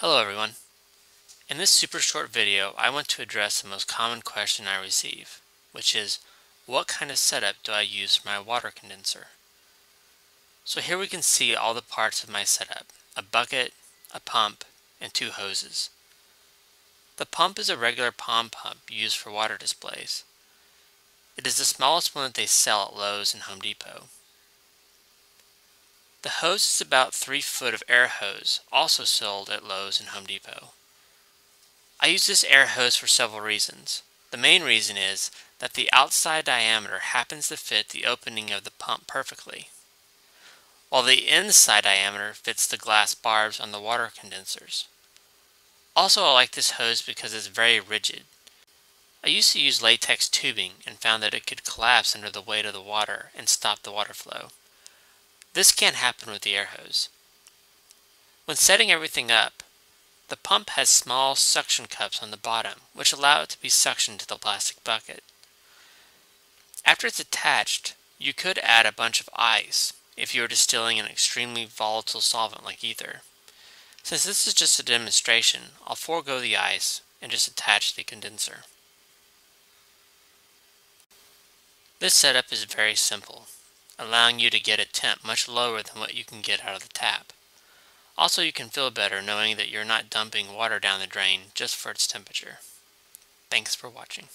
Hello everyone. In this super short video, I want to address the most common question I receive, which is, what kind of setup do I use for my water condenser? So here we can see all the parts of my setup, a bucket, a pump, and two hoses. The pump is a regular pond pump used for water displays. It is the smallest one that they sell at Lowe's and Home Depot. The hose is about 3 foot of air hose, also sold at Lowe's and Home Depot. I use this air hose for several reasons. The main reason is that the outside diameter happens to fit the opening of the pump perfectly, while the inside diameter fits the glass barbs on the water condensers. Also, I like this hose because it's very rigid. I used to use latex tubing and found that it could collapse under the weight of the water and stop the water flow. This can't happen with the air hose. When setting everything up, the pump has small suction cups on the bottom, which allow it to be suctioned to the plastic bucket. After it's attached, you could add a bunch of ice if you are distilling an extremely volatile solvent like ether. Since this is just a demonstration, I'll forego the ice and just attach the condenser. This setup is very simple allowing you to get a temp much lower than what you can get out of the tap. Also, you can feel better knowing that you're not dumping water down the drain just for its temperature. Thanks for watching.